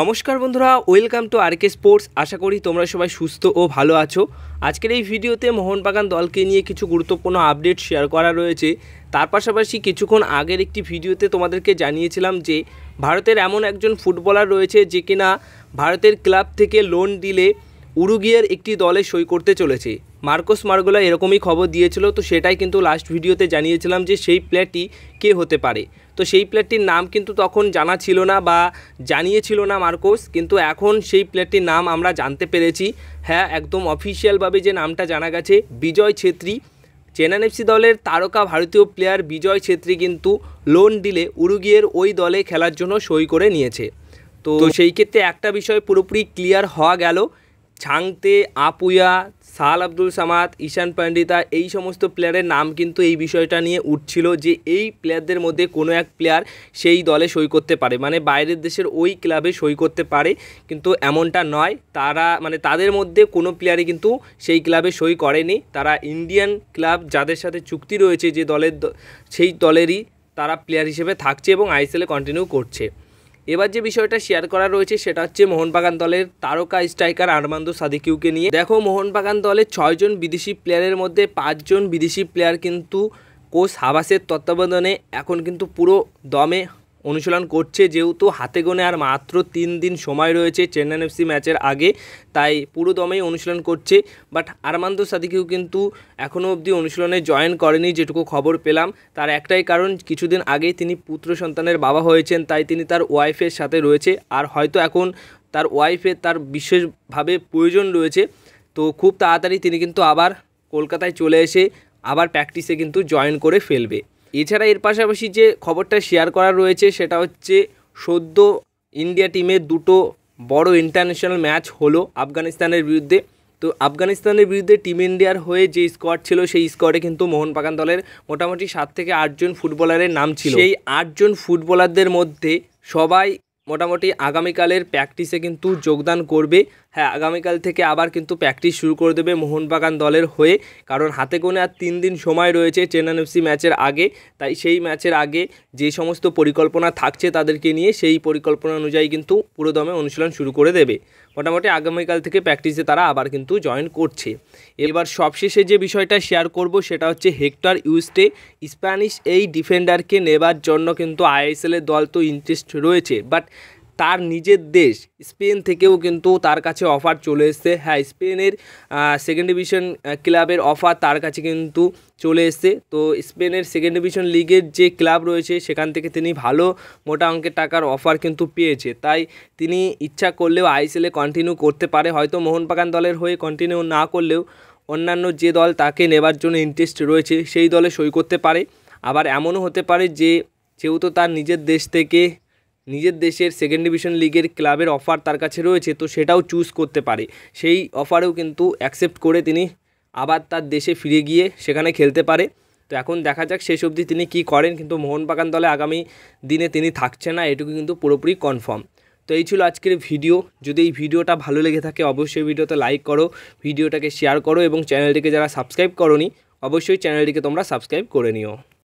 নমস্কার বন্ধুরা, welcome to R K sports. আশা করি তোমরা সবাই সুস্থ ও ভালো আছো। আজকের এই ভিডিওতে মোহনবাগান দলকে নিয়ে কিছু গুরুত্বপূর্ণ আপডেট শেয়ার করা রয়েছে। তার পাশাপাশি কিছুক্ষণ আগের একটি ভিডিওতে তোমাদেরকে জানিয়েছিলাম যে, ভারতের এমন একজন ফুটবলার রয়েছে যে কিনা ভারতের ক্লাব থেকে লোন দিলে উরুগিয়ার একটি দলে সই করতে চলেছে। মার্কোস মার্গোলা এরকমই খবর দিয়েছিল তো সেটাই কিন্তু লাস্ট ভিডিওতে জানিয়েছিলাম যে সেই প্লেয়ারটি কে হতে পারে। তো সেই প্লেয়ারটির নাম কিন্তু তখন জানা ছিল না বা জানিয়েছিল না মার্কোস কিন্তু এখন সেই প্লেয়ারটির নাম আমরা জানতে পেরেছি। হ্যাঁ একদম অফিসিয়ালভাবে যে নামটা জানা গেছে বিজয় ছেত্রী। চেন্নাইন এফসি দলের তারকা ভারতীয় প্লেয়ার বিজয় ছেত্রী কিন্তু লোন ডিলে উরুগিয়ের ওই দলে খেলার জন্য সই করে নিয়েছে। তো সেই ক্ষেত্রে একটা বিষয় পুরোপুরি ক্লিয়ার হওয়া গেল ছাংতে আপুয়া, সাল আব্দুল সামাদ, ঈশান পণ্ডিতা এই সমস্ত প্লেয়ারের নাম কিন্তু এই বিষয়টা নিয়ে উঠছিল যে এই প্লেয়ারদের মধ্যে কোনো এক প্লেয়ার সেই দলে সই করতে পারে। মানে বাইরের দেশের ওই ক্লাবে সই করতে পারে, কিন্তু এমনটা নয়। তারা মানে তাদের মধ্যে কোনো প্লেয়ারই কিন্তু সেই ক্লাবে সই করেনি। তারা ইন্ডিয়ান ক্লাব যাদের সাথে চুক্তি রয়েছে যে দলের সেই দলেরই তারা প্লেয়ার হিসেবে থাকছে এবং আইএসএলে কন্টিনিউ করছে। এবার যে বিষয়টা শেয়ার করা রয়েছে সেটা হচ্ছে মোহনবাগান দলের তারকা স্ট্রাইকার আরমান্দো সাদিকিউকে নিয়ে। দেখো, মোহনবাগান দলের ছয়জন বিদেশি প্লেয়ারের মধ্যে পাঁচজন বিদেশি প্লেয়ার কিন্তু কোচ হাবাসের তত্ত্বাবধানে এখন কিন্তু পুরো দমে অনুশীলন করছে যেহেতু হাতে গোনে আর মাত্র তিন দিন সময় রয়েছে চেন্নাইন এফসি ম্যাচের আগে, তাই পুরো দমেই অনুশীলন করছে। বাট আরমান্দো সাদিকিউ কিন্তু এখনও অবধি অনুশীলনে জয়েন করেনি, যেটুকু খবর পেলাম। তার একটাই কারণ, কিছুদিন আগেই তিনি পুত্র সন্তানের বাবা হয়েছেন, তাই তিনি তার ওয়াইফের সাথে রয়েছে। আর হয়তো এখন তার ওয়াইফের তার বিশেষভাবে প্রয়োজন রয়েছে। তো খুব তাড়াতাড়ি তিনি কিন্তু আবার কলকাতায় চলে এসে আবার প্র্যাকটিসে কিন্তু জয়েন করে ফেলবে। এছাড়া এর পাশাপাশি যে খবরটা শেয়ার করা রয়েছে, সেটা হচ্ছে সদ্য ইন্ডিয়া টিমের দুটো বড় ইন্টারন্যাশনাল ম্যাচ হলো আফগানিস্তানের বিরুদ্ধে। তো আফগানিস্তানের বিরুদ্ধে টিম ইন্ডিয়ার হয়ে যে স্কোয়াড ছিল, সেই স্কোয়াডে কিন্তু মোহনবাগান দলের মোটামুটি সাত থেকে আটজন ফুটবলারের নাম ছিল। সেই আটজন ফুটবলারদের মধ্যে সবাই মোটামুটি আগামীকালের প্র্যাকটিসে কিন্তু যোগদান করবে। হ্যাঁ আগামীকাল থেকে আবার কিন্তু প্র্যাকটিস শুরু করে দেবে মোহনবাগান দলের হয়ে। কারণ হাতে গোনে আর তিন দিন সময় রয়েছে চেন্নাইন এফসি ম্যাচের আগে। তাই সেই ম্যাচের আগে যে সমস্ত পরিকল্পনা থাকছে তাদেরকে নিয়ে, সেই পরিকল্পনা অনুযায়ী কিন্তু পুরোদমে অনুশীলন শুরু করে দেবে। মোটামুটি আগামীকাল থেকে প্র্যাকটিসে তারা আবার কিন্তু জয়েন করছে। এবার সবশেষে যে বিষয়টা শেয়ার করব, সেটা হচ্ছে হেক্টর ইউস্টে স্প্যানিশ এই ডিফেন্ডারকে নেবার জন্য কিন্তু আইএসএলের দল তো ইন্টারেস্ট রয়েছে। বাট তার নিজের দেশ, স্পেন থেকেও কিন্তু তার কাছে অফার চলে এসছে। হ্যাঁ স্পেনের সেকেন্ড ডিভিশন ক্লাবের অফার তার কাছে কিন্তু চলে এসছে। তো স্পেনের সেকেন্ড ডিভিশন লিগের যে ক্লাব রয়েছে, সেখান থেকে তিনি ভালো মোটা অঙ্কের টাকার অফার কিন্তু পেয়েছে। তাই তিনি ইচ্ছা করলেও আইসিএলে কন্টিনিউ করতে পারে। হয়তো মোহনবাগান দলের হয়ে কন্টিনিউ না করলেও অন্যান্য যে দল তাকে নেবার জন্য ইন্টারেস্ট রয়েছে, সেই দলে সই করতে পারে। আবার এমনও হতে পারে যে, যেহেতু তার নিজের দেশ থেকে নিজের দেশের সেকেন্ড ডিভিশন লিগের ক্লাবের অফার তার কাছে রয়েছে, তো সেটাও চুজ করতে পারে। সেই অফারেও কিন্তু অ্যাকসেপ্ট করে তিনি আবার তার দেশে ফিরে গিয়ে সেখানে খেলতে পারে। তো এখন দেখা যাক শেষ অবধি তিনি কি করেন, কিন্তু মোহনবাগান দলে আগামী দিনে তিনি থাকছে না, এটুকু কিন্তু পুরোপুরি কনফার্ম তো এই ছিল আজকের ভিডিও যদি এই ভিডিওটা ভালো লেগে থাকে, অবশ্যই ভিডিওতে লাইক করো ভিডিওটাকে শেয়ার করো এবং চ্যানেলটিকে যারা সাবস্ক্রাইব করনি, অবশ্যই চ্যানেলটিকে তোমরা সাবস্ক্রাইব করে নিও।